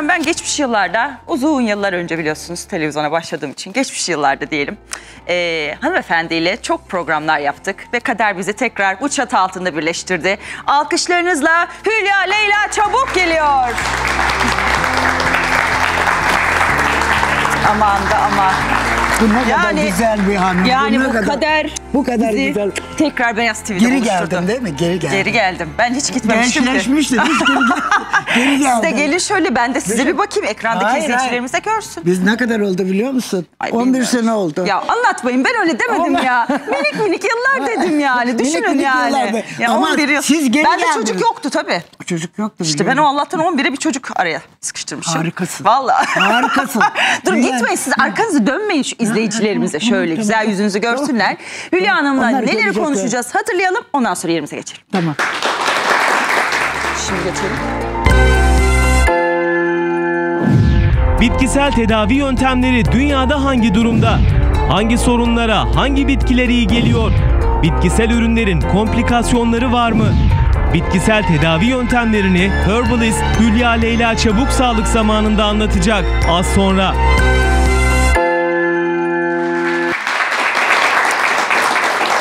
Efendim ben geçmiş yıllarda, uzun yıllar önce biliyorsunuz televizyona başladığım için geçmiş yıllarda diyelim. Ee, hanımefendiyle çok programlar yaptık ve kader bizi tekrar bu çatı altında birleştirdi. Alkışlarınızla Hülya Leyla Çabuk geliyor. Aman da ama. Bu ne kadar Yani- güzel bir hanım. Yani ne bu kadar- kader bu kadar bizi güzel. tekrar Beyaz TV'de Geri buluşturdu. geldin değil mi? Geri geldin. Geri geldim. Ben hiç gitmemiştim ki. Gençleşmiştin. Hiç geri, gel- geri geldin. Siz de gelin şöyle ben de size bir bakayım ekrandaki Hayır, izleyicilerimiz de görsün. Biz ne kadar oldu biliyor musun? Ay, 11 bilmiyorum. sene oldu. Ya anlatmayın ben öyle demedim Ama- ya. Minik minik yıllar dedim yani. Minik Düşünün minik yani. Ya Ama 11 yıl. siz geri Bende geldiniz. çocuk yoktu tabii. Çocuk yoktu. İşte ben o Allah'tan 11'e bir çocuk araya sıkıştırmışım. Harikasın. Vallahi. Harikasın. Dur Güzel. gitmeyin siz arkanızı dönmeyin şu izleyicilerimize şöyle tamam, güzel yüzünüzü görsünler. Hülya Hanım'la Onlar neleri konuşacağız hatırlayalım ondan sonra yerimize geçelim. Tamam. Şimdi geçelim. Bitkisel tedavi yöntemleri dünyada hangi durumda? Hangi sorunlara hangi bitkiler iyi geliyor? Bitkisel ürünlerin komplikasyonları var mı? Bitkisel tedavi yöntemlerini Herbalist Hülya Leyla Çabuk Sağlık zamanında anlatacak. Az sonra.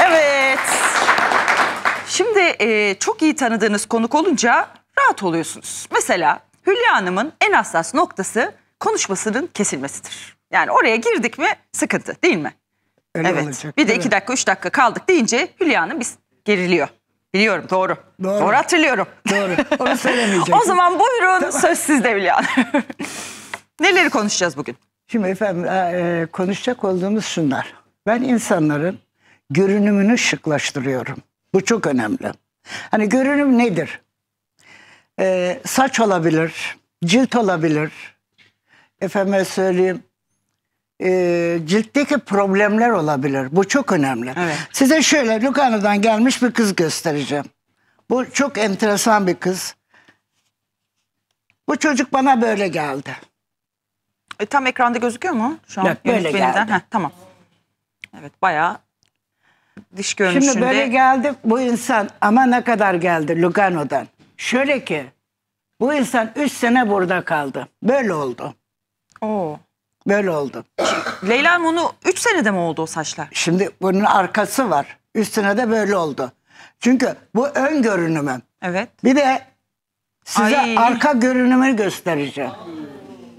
Evet. Şimdi e, çok iyi tanıdığınız konuk olunca rahat oluyorsunuz. Mesela Hülya Hanım'ın en hassas noktası konuşmasının kesilmesidir. Yani oraya girdik mi sıkıntı değil mi? Öyle evet. olacak. bir de iki dakika üç dakika kaldık deyince Hülya Hanım biz geriliyor. Biliyorum doğru. Doğru. Doğru hatırlıyorum. Doğru. Onu söylemeyecektim. o zaman buyurun söz sizde Hülya Hanım. Neleri konuşacağız bugün? Şimdi efendim e, konuşacak olduğumuz şunlar. Ben insanların görünümünü şıklaştırıyorum. Bu çok önemli. Hani görünüm nedir? E, saç olabilir, cilt olabilir. Efendime söyleyeyim, e, ciltteki problemler olabilir. Bu çok önemli. Evet. Size şöyle Lugano'dan gelmiş bir kız göstereceğim. Bu çok enteresan bir kız. Bu çocuk bana böyle geldi. E, tam ekranda gözüküyor mu? Şu an Yok, böyle geldi. Heh, tamam. Evet bayağı dış görünüşünde. Şimdi böyle geldi bu insan ama ne kadar geldi Lugano'dan. Şöyle ki bu insan 3 sene burada kaldı. Böyle oldu. Oo. Böyle oldu. Leyla onu 3 senede mi oldu o saçlar? Şimdi bunun arkası var. Üstüne de böyle oldu. Çünkü bu ön görünümü. Evet. Bir de size Ay. arka görünümü göstereceğim.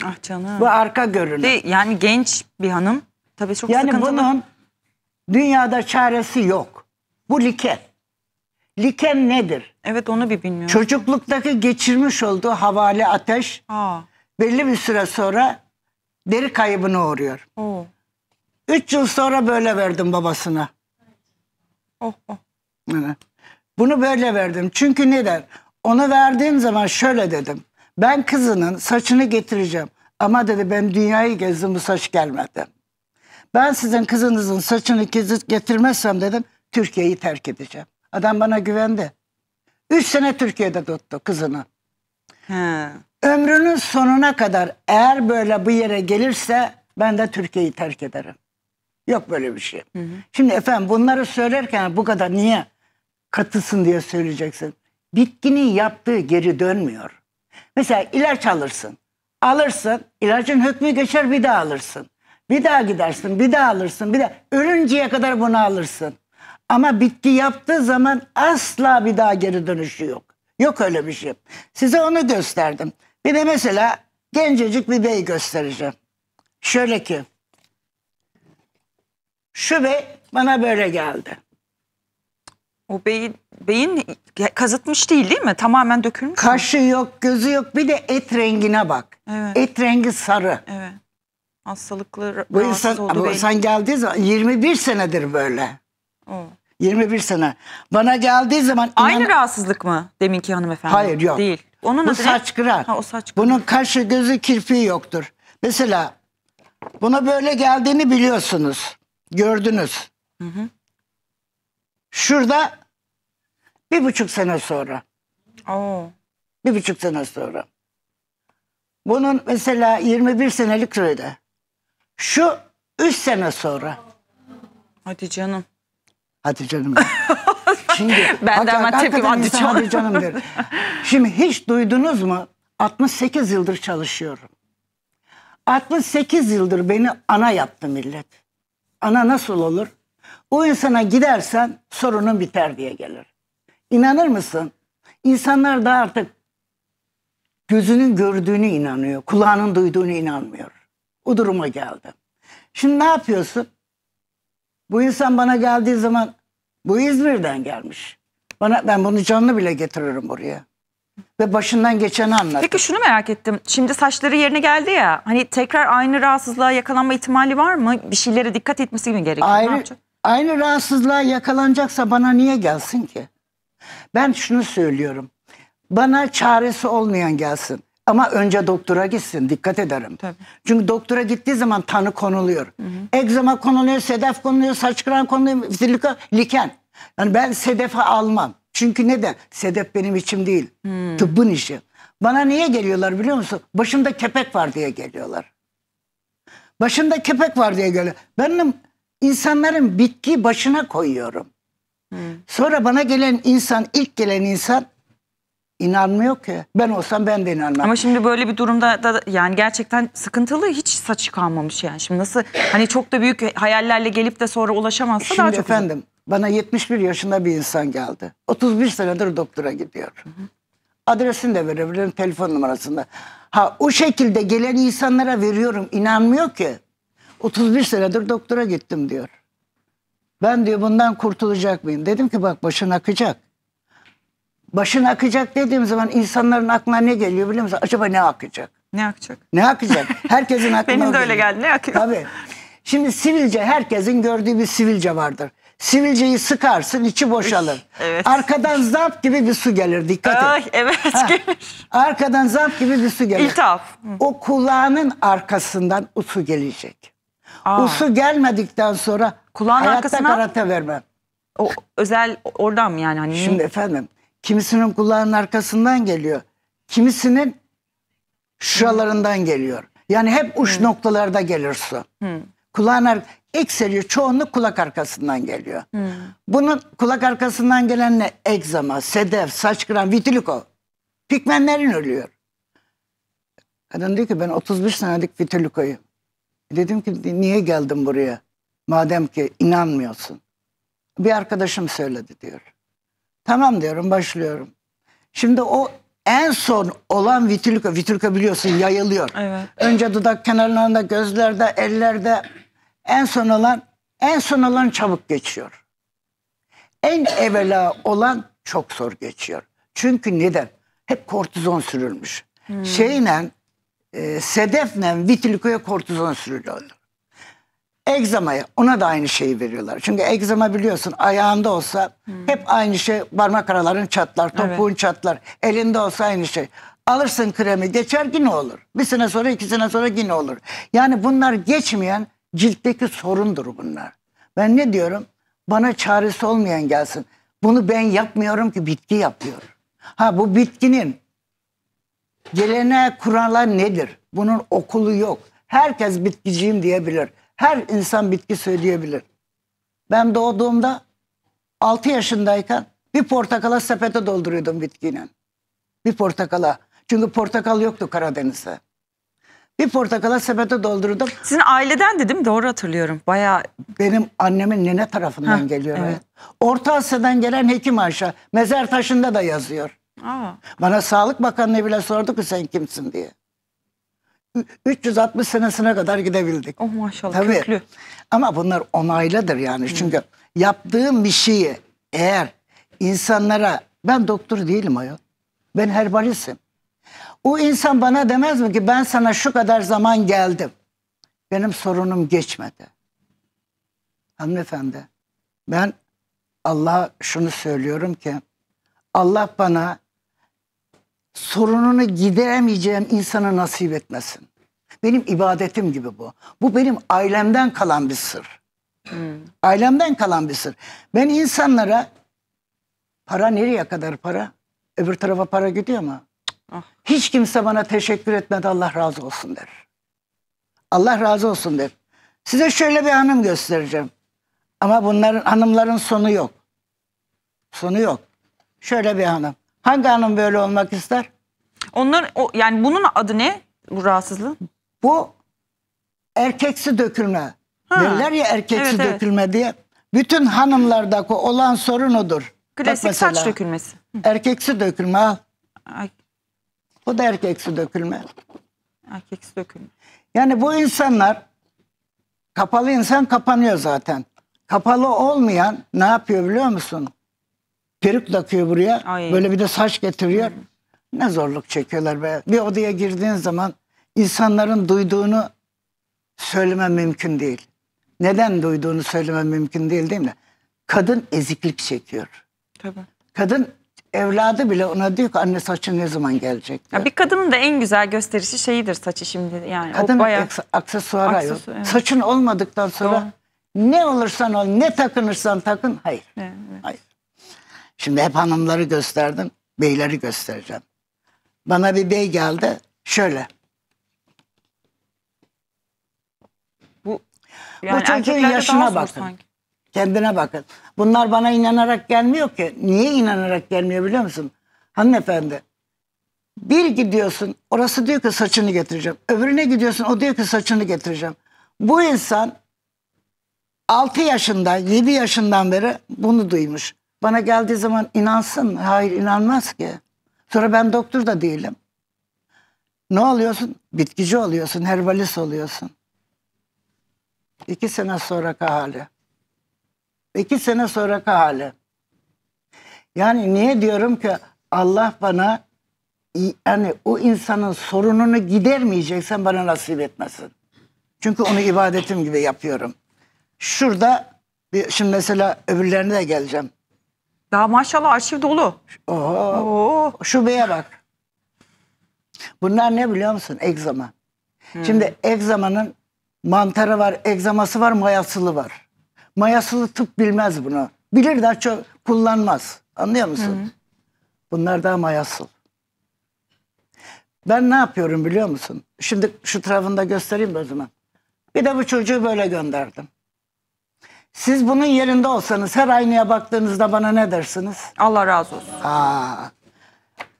Ah canım. Bu arka görünüm. De, yani genç bir hanım. Tabii çok Yani sıkıntılı. bunun dünyada çaresi yok. Bu liken. Liken nedir? Evet onu bir bilmiyorum. Çocukluktaki geçirmiş olduğu havale ateş Aa. belli bir süre sonra deri kaybına uğruyor. Oo. Üç yıl sonra böyle verdim babasına. Oh, oh. Bunu böyle verdim. Çünkü neden? Onu verdiğim zaman şöyle dedim. Ben kızının saçını getireceğim. Ama dedi ben dünyayı gezdim bu saç gelmedi. Ben sizin kızınızın saçını gezip getirmezsem dedim Türkiye'yi terk edeceğim. Adam bana güvendi. Üç sene Türkiye'de tuttu kızını. He. Ömrünün sonuna kadar eğer böyle bu yere gelirse ben de Türkiye'yi terk ederim. Yok böyle bir şey. Şimdi efendim bunları söylerken bu kadar niye katısın diye söyleyeceksin. Bitkinin yaptığı geri dönmüyor. Mesela ilaç alırsın. Alırsın, ilacın hükmü geçer bir daha alırsın. Bir daha gidersin, bir daha alırsın, bir daha. Ölünceye kadar bunu alırsın. Ama bitki yaptığı zaman asla bir daha geri dönüşü yok. Yok öyle bir şey. Size onu gösterdim. Bir de mesela gencecik bir bey göstereceğim. Şöyle ki. Şu bey bana böyle geldi. O beyin, beyin kazıtmış değil değil mi? Tamamen dökülmüş. mü? Kaşı yok, gözü yok. Bir de et rengine bak. Evet. Et rengi sarı. Evet. Hastalıklı Bu insan, olduğu bu belli. insan geldiği zaman 21 senedir böyle. Oo. 21 sene. Bana geldiği zaman Aynı inan- rahatsızlık mı deminki hanımefendi? Hayır yok. Değil. Onun Bu adı saç kırar. Ha, o saç kırar. Bunun kaşı gözü kirpiği yoktur. Mesela buna böyle geldiğini biliyorsunuz. Gördünüz. Şurada bir buçuk sene sonra. Oo. Bir buçuk sene sonra. Bunun mesela 21 senelik sürede. Şu 3 sene sonra. Hadi canım. Hadi canım. Şimdi Ben de hemen tepkim, hadi canım. hadi canım der. Şimdi hiç duydunuz mu? 68 yıldır çalışıyorum. 68 yıldır beni ana yaptı millet. Ana nasıl olur? O insana gidersen sorunun biter diye gelir. İnanır mısın? İnsanlar da artık gözünün gördüğünü inanıyor. Kulağının duyduğunu inanmıyor. O duruma geldim. Şimdi ne yapıyorsun? Bu insan bana geldiği zaman bu İzmir'den gelmiş. Bana ben bunu canlı bile getiririm buraya. Ve başından geçeni anlatırım. Peki şunu merak ettim. Şimdi saçları yerine geldi ya. Hani tekrar aynı rahatsızlığa yakalanma ihtimali var mı? Bir şeylere dikkat etmesi mi gerekiyor? Ayrı, aynı rahatsızlığa yakalanacaksa bana niye gelsin ki? Ben şunu söylüyorum. Bana çaresi olmayan gelsin. Ama önce doktora gitsin. Dikkat ederim. Tabii. Çünkü doktora gittiği zaman tanı konuluyor. Egzama konuluyor, sedef konuluyor, saç kıran konuluyor, silika, liken. Yani ben sedefe almam. Çünkü neden? Sedef benim içim değil. Tıbbın işi. Bana niye geliyorlar biliyor musun? Başımda kepek var diye geliyorlar. Başımda kepek var diye geliyor. Benim insanların bitki başına koyuyorum. Sonra bana gelen insan, ilk gelen insan inanmıyor ki. Ben olsam ben de inanmam. Ama şimdi böyle bir durumda da yani gerçekten sıkıntılı hiç saçı kalmamış yani. Şimdi nasıl hani çok da büyük hayallerle gelip de sonra ulaşamazsa daha Şimdi çok efendim bana 71 yaşında bir insan geldi. 31 senedir doktora gidiyor. Adresini de verebilirim, telefon numarasını. Ha o şekilde gelen insanlara veriyorum. inanmıyor ki. 31 senedir doktora gittim diyor. Ben diyor bundan kurtulacak mıyım? Dedim ki bak başın akacak. Başın akacak dediğim zaman insanların aklına ne geliyor biliyor musun? Acaba ne akacak? Ne yapacak? Ne akacak? Herkesin aklına Benim de öyle geliyor. geldi. Ne akıyor? Tabii. Şimdi sivilce herkesin gördüğü bir sivilce vardır. Sivilceyi sıkarsın içi boşalır. evet. Arkadan zap gibi bir su gelir dikkat et. Evet gelir. Arkadan zap gibi bir su gelir. İltihap. O kulağının arkasından o su gelecek. Aa, O su gelmedikten sonra Kulağın hayatta arkasına- karate vermem. o özel oradan mı yani? Hani Şimdi efendim kimisinin kulağının arkasından geliyor. Kimisinin şuralarından geliyor. Yani hep uç noktalarda gelir su. Kulağın ekseri çoğunluk kulak arkasından geliyor. Bunun kulak arkasından gelen ne? Egzama, sedef, saç kıran, vitiligo. Pigmentlerin ölüyor. Kadın diyor ki ben 31 senelik vitiligoyum. Dedim ki niye geldin buraya? Madem ki inanmıyorsun. Bir arkadaşım söyledi diyor. Tamam diyorum başlıyorum. Şimdi o en son olan vitiligo, vitiligo biliyorsun yayılıyor. Evet. Önce dudak kenarlarında, gözlerde, ellerde en son olan en son olan çabuk geçiyor. En evvela olan çok zor geçiyor. Çünkü neden? Hep kortizon sürülmüş. Şeyle, e, sedefle vitiligoya kortizon sürülüyor. Egzamaya ona da aynı şeyi veriyorlar. Çünkü egzama biliyorsun ayağında olsa hep aynı şey parmak araların çatlar, topuğun çatlar. Elinde olsa aynı şey. Alırsın kremi geçer yine olur. Bir sene sonra iki sene sonra yine olur. Yani bunlar geçmeyen ciltteki sorundur bunlar. Ben ne diyorum? Bana çaresi olmayan gelsin. Bunu ben yapmıyorum ki bitki yapıyor. Ha bu bitkinin geleneğe kurallar nedir? Bunun okulu yok. Herkes bitkiciyim diyebilir. Her insan bitki söyleyebilir. Ben doğduğumda 6 yaşındayken bir portakala sepete dolduruyordum bitkiyle. Bir portakala. Çünkü portakal yoktu Karadeniz'de. Bir portakala sepete doldururdum. Sizin aileden de değil mi? Doğru hatırlıyorum. Bayağı Benim annemin nene tarafından Heh, geliyor. evet. Orta Asya'dan gelen hekim Ayşe. Mezar taşında da yazıyor. Aa, Bana Sağlık Bakanlığı bile sordu ki sen kimsin diye. Ü- 360 senesine kadar gidebildik. oh maşallah Tabii. köklü. Ama bunlar onaylıdır yani. Çünkü yaptığım bir şeyi eğer insanlara ben doktor değilim ayol. Ben herbalistim. O insan bana demez mi ki ben sana şu kadar zaman geldim. Benim sorunum geçmedi. Hanımefendi ben Allah'a şunu söylüyorum ki Allah bana sorununu gideremeyeceğim insanı nasip etmesin. Benim ibadetim gibi bu. Bu benim ailemden kalan bir sır. Ailemden kalan bir sır. Ben insanlara para nereye kadar para? Öbür tarafa para gidiyor mu? Ah. Hiç kimse bana teşekkür etmedi Allah razı olsun der. Allah razı olsun der. Size şöyle bir hanım göstereceğim. Ama bunların hanımların sonu yok. Sonu yok. Şöyle bir hanım. Hangi hanım böyle olmak ister? Onlar o yani bunun adı ne? Bu rahatsızlığın? Bu erkeksi dökülme. Ha. Derler ya erkeksi Evet, evet. dökülme diye. Bütün hanımlardaki olan sorun odur. Klasik saç mesela, dökülmesi. Erkeksi dökülme al. Ay, Bu da erkeksi dökülme. erkeksi dökülme. Yani bu insanlar kapalı insan kapanıyor zaten. Kapalı olmayan ne yapıyor biliyor musun? Peruk takıyor buraya. Ay. Böyle bir de saç getiriyor. Ne zorluk çekiyorlar be. Bir odaya girdiğin zaman insanların duyduğunu söyleme mümkün değil. Neden duyduğunu söyleme mümkün değil değil mi? Kadın eziklik çekiyor. Tabii. Kadın evladı bile ona diyor ki anne saçın ne zaman gelecek? Ya bir kadının da en güzel gösterişi şeyidir saçı şimdi yani. Kadın o bayağı akse- aksesuar ayol. Evet. Saçın olmadıktan sonra ne olursan ol, ne takınırsan takın, hayır. Evet, evet. Hayır. Şimdi hep hanımları gösterdim, beyleri göstereceğim. Bana bir bey geldi, şöyle. bu yani çocuğun erkeklerde daha yaşına bakın. sanki. Kendine bakın. Bunlar bana inanarak gelmiyor ki. Niye inanarak gelmiyor biliyor musun? Hanımefendi. Bir gidiyorsun, orası diyor ki saçını getireceğim. Öbürüne gidiyorsun, o diyor ki saçını getireceğim. Bu insan 6 yaşında, 7 yaşından beri bunu duymuş. Bana geldiği zaman inansın? Hayır inanmaz ki. Sonra ben doktor da değilim. Ne oluyorsun? Bitkici oluyorsun, herbalist oluyorsun. İki sene sonraki hali. İki sene sonraki hali. Yani niye diyorum ki Allah bana yani o insanın sorununu gidermeyeceksen bana nasip etmesin. Çünkü onu ibadetim gibi yapıyorum. Şurada şimdi mesela öbürlerine de geleceğim. Daha maşallah arşiv dolu. Oho, Oo. şu beye bak. Bunlar ne biliyor musun? Egzama. Şimdi egzamanın mantarı var, egzaması var, mayasılı var. Mayasılı tıp bilmez bunu. Bilir de çok kullanmaz. Anlıyor musun? Bunlar daha mayasıl. Ben ne yapıyorum biliyor musun? Şimdi şu tarafında göstereyim o zaman? Bir de bu çocuğu böyle gönderdim. Siz bunun yerinde olsanız her aynaya baktığınızda bana ne dersiniz? Allah razı olsun. Aa,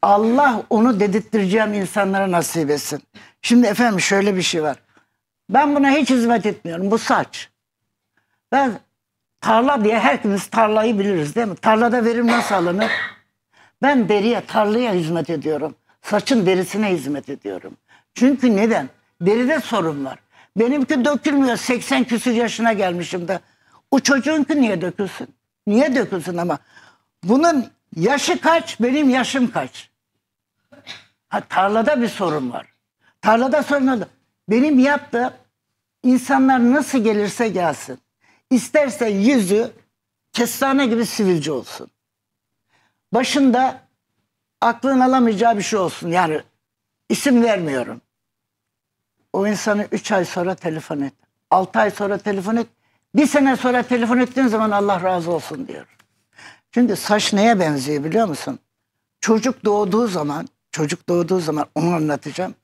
Allah onu dedirttireceğim insanlara nasip etsin. Şimdi efendim şöyle bir şey var. Ben buna hiç hizmet etmiyorum. Bu saç. Ben tarla diye herkes tarlayı biliriz değil mi? Tarlada verim nasıl alınır? Ben deriye, tarlaya hizmet ediyorum. Saçın derisine hizmet ediyorum. Çünkü neden? Deride sorun var. Benimki dökülmüyor. 80 küsur yaşına gelmişim de. O çocuğunki niye dökülsün? Niye dökülsün ama? Bunun yaşı kaç, benim yaşım kaç? Ha, tarlada bir sorun var. Tarlada sorun oldu. Benim yaptığım insanlar nasıl gelirse gelsin. İsterse yüzü kestane gibi sivilce olsun. Başında aklın alamayacağı bir şey olsun. Yani isim vermiyorum. O insanı 3 ay sonra telefon et. 6 ay sonra telefon et. Bir sene sonra telefon ettiğin zaman Allah razı olsun diyor. Çünkü saç neye benziyor biliyor musun? Çocuk doğduğu zaman, çocuk doğduğu zaman onu anlatacağım.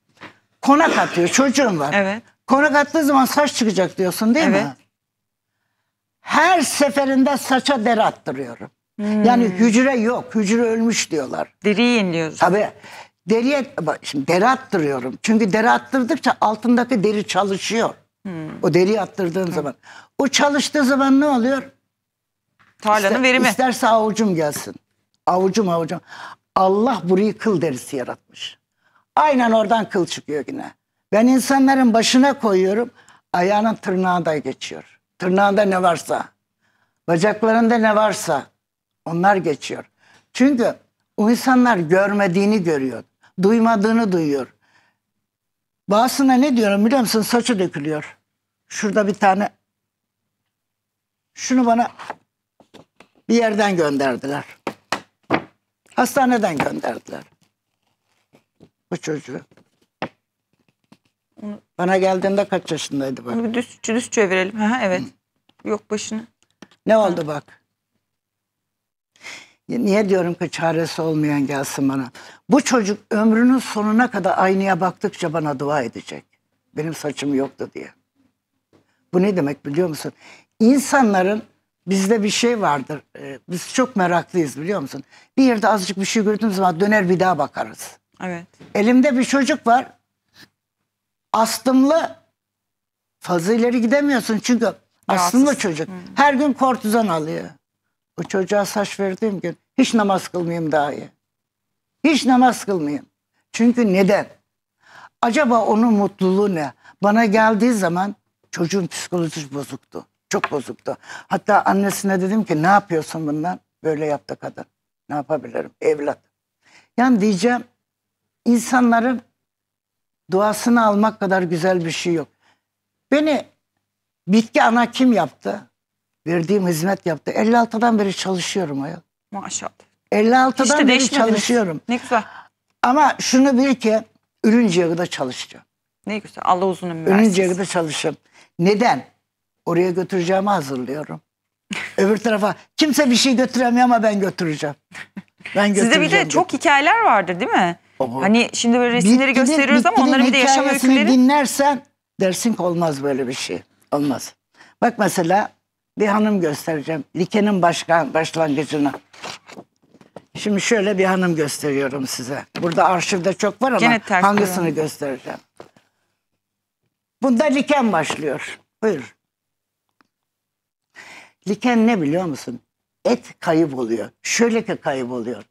Konak atıyor, çocuğun var. Evet. Konak attığı zaman saç çıkacak diyorsun değil Evet. mi? Her seferinde saça deri attırıyorum. Yani hücre yok, hücre ölmüş diyorlar. Deriyi yeniliyoruz. Tabii deriye, şimdi deri attırıyorum. Çünkü deri attırdıkça altındaki deri çalışıyor. O deriyi attırdığın zaman. O çalıştığı zaman ne oluyor? Tarlanın İster- verimi. İsterse avucum gelsin. Avucum avucum. Allah burayı kıl derisi yaratmış. Aynen oradan kıl çıkıyor yine. Ben insanların başına koyuyorum. Ayağının tırnağında geçiyor. Tırnağında ne varsa. Bacaklarında ne varsa. Onlar geçiyor. Çünkü o insanlar görmediğini görüyor. Duymadığını duyuyor. Bazısına ne diyorum biliyor musun? Saçı dökülüyor. Şurada bir tane şunu bana bir yerden gönderdiler. Hastaneden gönderdiler. Bu çocuğu. Bana geldiğinde kaç yaşındaydı bak. Bir düz, düz çevirelim. Ha, evet. Yok başını. Ne oldu bak. Niye diyorum ki çaresi olmayan gelsin bana. Bu çocuk ömrünün sonuna kadar aynaya baktıkça bana dua edecek. Benim saçım yoktu diye. Bu ne demek biliyor musun? İnsanların bizde bir şey vardır. Ee, Biz çok meraklıyız biliyor musun? Bir yerde azıcık bir şey gördüğümüz zaman döner bir daha bakarız. Evet. Elimde bir çocuk var. Astımlı. Fazla ileri gidemiyorsun çünkü astımlı çocuk. Her gün kortizon alıyor. O çocuğa saç verdiğim gün hiç namaz kılmayayım daha iyi. Hiç namaz kılmayayım. Çünkü neden? Acaba onun mutluluğu ne? Bana geldiği zaman çocuğun psikolojisi bozuktu. Çok bozuktu. Hatta annesine dedim ki ne yapıyorsun bundan? Böyle yaptı kadın. Ne yapabilirim? Evlat. Yani diyeceğim insanların duasını almak kadar güzel bir şey yok. Beni bitki ana kim yaptı? Verdiğim hizmet yaptı. 56'dan beri çalışıyorum ayol. Maşallah. 56'dan Hiç de beri çalışıyorum. Ne güzel. Ama şunu bil ki ölünceye kadar çalışacağım. Ne güzel. Allah uzun ömür Ölünceye versin. kadar çalışacağım. Neden? Oraya götüreceğimi hazırlıyorum. Öbür tarafa kimse bir şey götüremiyor ama ben götüreceğim. Ben Sizde bir de çok hikayeler vardır değil mi? Baba. Hani şimdi böyle resimleri Bitkinin- gösteriyoruz ama onların bir de yaşam öyküleri. dinlersen dersin ki olmaz böyle bir şey. Olmaz. Bak mesela bir hanım göstereceğim. Like'nin başkan, başlangıcını. Şimdi şöyle bir hanım gösteriyorum size. Burada arşivde çok var ama hangisini göstereceğim? Bunda liken başlıyor. Buyur. Liken ne biliyor musun? Et kayıp oluyor. Şöyle ki kayıp oluyor.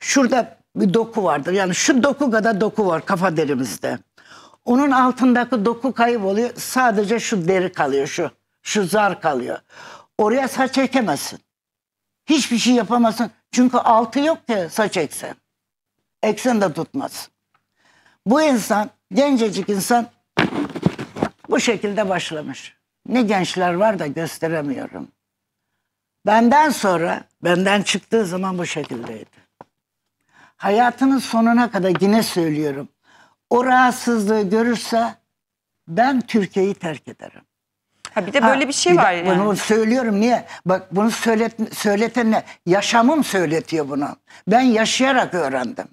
Şurada bir doku vardır. Yani şu doku kadar doku var kafa derimizde. Onun altındaki doku kayıp oluyor. Sadece şu deri kalıyor şu. Şu zar kalıyor. Oraya saç ekemezsin. Hiçbir şey yapamazsın. Çünkü altı yok ki saç eksen. Eksen de tutmaz. Bu insan, gencecik insan bu şekilde başlamış. Ne gençler var da gösteremiyorum. Benden sonra, benden çıktığı zaman bu şekildeydi. Hayatının sonuna kadar yine söylüyorum. O rahatsızlığı görürse ben Türkiye'yi terk ederim. Ha bir de Ha, böyle bir şey bir var yani. Bunu söylüyorum niye? Bak bunu söylet, söyleten ne? Yaşamım söyletiyor bunu. Ben yaşayarak öğrendim.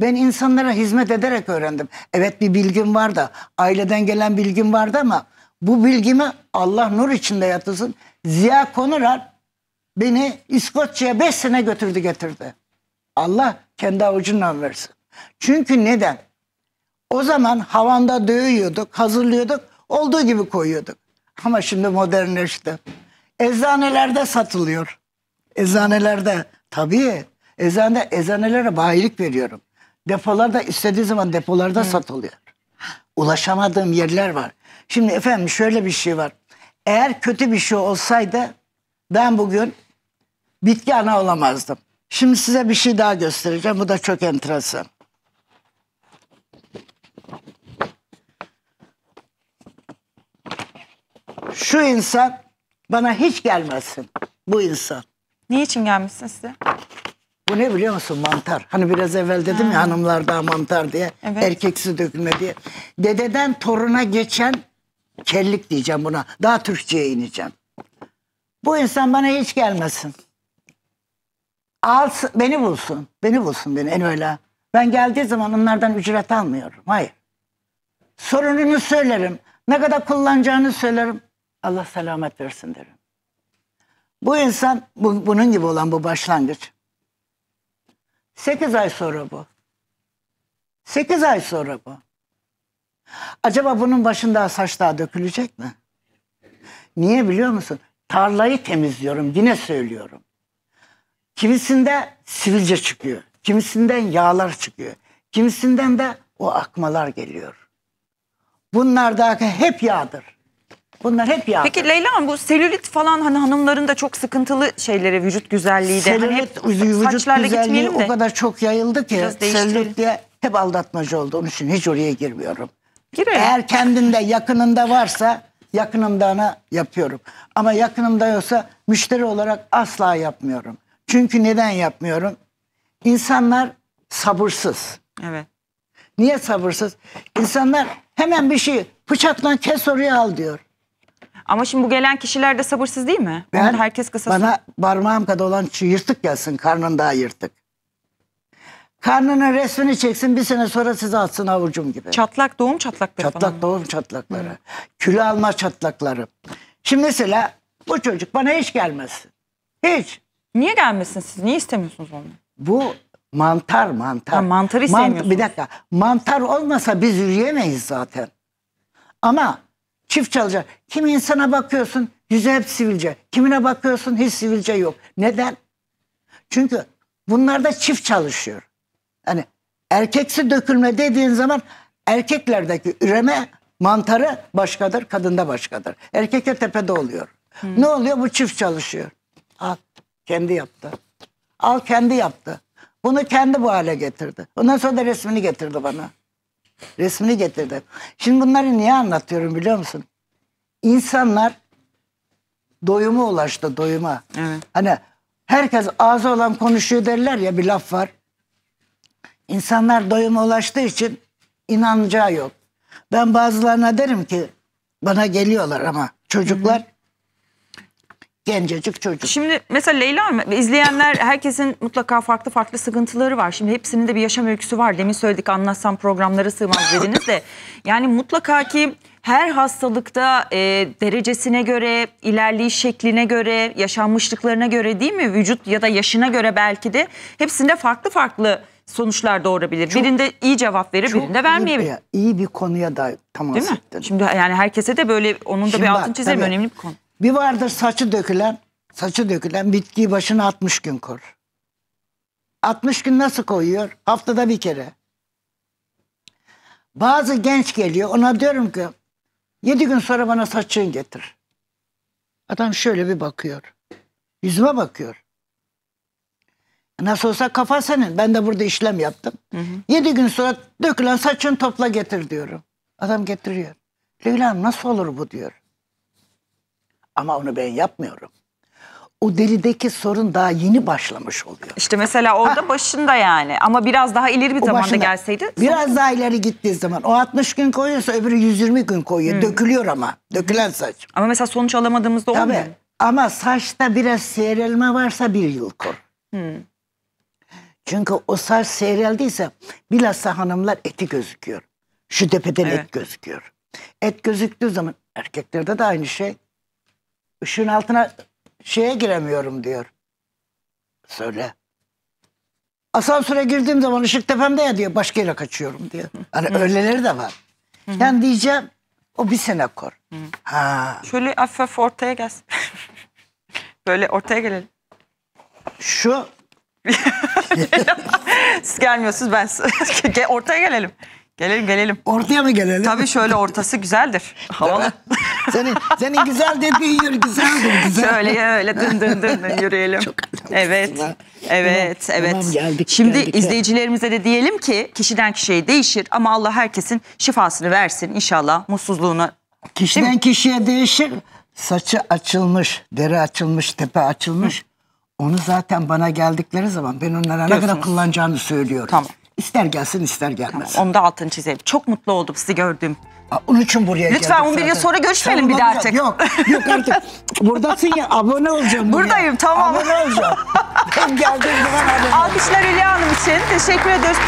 Ben insanlara hizmet ederek öğrendim. Evet bir bilgim vardı. Aileden gelen bilgim vardı ama bu bilgimi Allah nur içinde yatırsın. Ziya Konurar beni İskoçya'ya 5 sene götürdü getirdi. Allah kendi avucundan versin. Çünkü neden? O zaman havanda dövüyorduk, hazırlıyorduk, olduğu gibi koyuyorduk. Ama şimdi modernleşti. Eczanelerde satılıyor. Eczanelerde tabii. Eczane, eczanelere bayilik veriyorum. Depolarda istediği zaman depolarda satılıyor. Ulaşamadığım yerler var. Şimdi efendim şöyle bir şey var. Eğer kötü bir şey olsaydı ben bugün bitki ana olamazdım. Şimdi size bir şey daha göstereceğim. Bu da çok enteresan. Şu insan bana hiç gelmesin. Bu insan. Niçin gelmişsin size? Bu ne biliyor musun mantar? Hani biraz evvel dedim ya hanımlar daha mantar diye. Evet. Erkeksi dökülme diye. Dededen toruna geçen kellik diyeceğim buna. Daha Türkçe'ye ineceğim. Bu insan bana hiç gelmesin. Alsın, beni bulsun. Beni bulsun beni en öyle. Ben geldiği zaman onlardan ücret almıyorum. Hayır. Sorununu söylerim. Ne kadar kullanacağını söylerim. Allah selamet versin derim. Bu insan bu, bunun gibi olan bu başlangıç. 8 ay sonra bu. 8 ay sonra bu. Acaba bunun başında saç daha dökülecek mi? Niye biliyor musun? Tarlayı temizliyorum. Yine söylüyorum. Kimisinde sivilce çıkıyor. Kimisinden yağlar çıkıyor. Kimisinden de o akmalar geliyor. Bunlar da hep yağdır. Bunlar hep yağdır. Peki Leyla Hanım bu selülit falan hani hanımların da çok sıkıntılı şeyleri vücut güzelliği de. Hani Selülit, hep vücut saçlarla güzelliği de. o kadar çok yayıldı ki selülit diye hep aldatmacı oldu. Onun için hiç oraya girmiyorum. Girelim. Eğer kendinde yakınında varsa yakınımdana yapıyorum. Ama yakınımda yoksa müşteri olarak asla yapmıyorum. Çünkü neden yapmıyorum? İnsanlar sabırsız. Evet. Niye sabırsız? İnsanlar hemen bir şey bıçakla kes oraya al diyor. Ama şimdi bu gelen kişiler de sabırsız değil mi? Onlar herkes kısa Bana parmağım kadar olan şu yırtık gelsin karnın daha yırtık. Karnının resmini çeksin bir sene sonra size atsın avucum gibi. çatlak doğum çatlakları falan. Çatlak doğum çatlakları. Kilo alma çatlakları. Şimdi mesela bu çocuk bana hiç gelmez. Hiç. Niye gelmesin siz? Niye istemiyorsunuz onu? Bu Mantar mantar. Ha, mantarı Mant- sevmiyorsunuz. Bir dakika. Mantar olmasa biz yürüyemeyiz zaten. Ama çift çalışacak. Kimi insana bakıyorsun yüzü hep sivilce. Kimine bakıyorsun hiç sivilce yok. Neden? Çünkü bunlarda çift çalışıyor. Hani erkeksi dökülme dediğin zaman erkeklerdeki üreme mantarı başkadır, kadında başkadır. Erkekte tepede oluyor. Ne oluyor? Bu çift çalışıyor. Al, kendi yaptı. Al kendi yaptı. Bunu kendi bu hale getirdi. Ondan sonra da resmini getirdi bana. Resmini getirdi. Şimdi bunları niye anlatıyorum biliyor musun? İnsanlar doyuma ulaştı, doyuma. Evet. Hani herkes ağzı olan konuşuyor derler ya bir laf var. İnsanlar doyuma ulaştığı için inanacağı yok. Ben bazılarına derim ki bana geliyorlar ama çocuklar gencecik çocuk. Şimdi mesela Leyla Hanım, izleyenler herkesin mutlaka farklı farklı sıkıntıları var. Şimdi hepsinin de bir yaşam öyküsü var. Demin söyledik anlatsam programlara sığmaz dediniz de. Yani mutlaka ki her hastalıkta e, derecesine göre, ilerleyiş şekline göre, yaşanmışlıklarına göre değil mi? Vücut ya da yaşına göre belki de hepsinde farklı farklı sonuçlar doğurabilir. birinde iyi cevap verir, Çok birinde iyi- vermeyebilir. ya, iyi bir konuya da temas Değil mi? ettin. Şimdi yani herkese de böyle onun da Şimdi bir altını çizelim önemli bir konu. Bir vardır saçı dökülen, saçı dökülen bitkiyi başına 60 gün korur. 60 gün nasıl koyuyor? Haftada bir kere. Bazı genç geliyor ona diyorum ki 7 gün sonra bana saçını getir. Adam şöyle bir bakıyor. Yüzüme bakıyor. Nasıl olsa kafa senin. Ben de burada işlem yaptım. 7 gün sonra dökülen saçını topla getir diyorum. Adam getiriyor. Leyla nasıl olur bu diyor. Ama onu ben yapmıyorum. O delideki sorun daha yeni başlamış oluyor. İşte mesela orada başında yani ama biraz daha ileri bir O zamanda başında- gelseydi. Biraz daha ileri gittiği zaman o 60 gün koyuyorsa öbürü 120 gün koyuyor. Dökülüyor ama. Dökülen saç. Ama mesela sonuç alamadığımızda olmuyor. Tabii. Ama saçta biraz seyrelme varsa bir yıl kor. Çünkü o saç seyreldiyse bilhassa hanımlar eti gözüküyor. Şu tepeden Evet. et gözüküyor. Et gözüktüğü zaman erkeklerde de aynı şey. Işığın altına şeye giremiyorum diyor. Söyle. Asansöre girdiğim zaman ışık tepemde ya diyor başka yere kaçıyorum diyor. Hani öyleleri de var. Yani diyeceğim o bir sene kor. Ha. Şöyle hafif ortaya gelsin. Böyle ortaya gelelim. Şu Siz gelmiyorsunuz ben ortaya gelelim. Gelelim gelelim. ortaya mı gelelim? Tabii şöyle ortası güzeldir. Havalı. senin, senin güzel dediğin yer güzeldir. Güzel. Şöyle öyle dın dın dın dın yürüyelim. Evet. ha. Evet, Tamam, evet. tamam, geldik, Şimdi geldik. izleyicilerimize de diyelim ki kişiden kişiye değişir ama Allah herkesin şifasını versin inşallah mutsuzluğuna. Kişiden kişiye değişir. Saçı açılmış, deri açılmış, tepe açılmış. Onu zaten bana geldikleri zaman ben onlara ne kadar kullanacağını söylüyorum. Tamam. İster gelsin ister gelmesin. Onu da altını çizelim. Çok mutlu oldum sizi gördüm. Aa, Onun için buraya Lütfen geldik 11 yıl sonra görüşmeyelim bir Tamam, daha artık. Yok, yok artık. Buradasın ya abone olacağım. buraya. Buradayım, tamam. Abone olacağım. ben geldiğim zaman abone Alkışlar Hülya Hanım için. Teşekkür ediyoruz.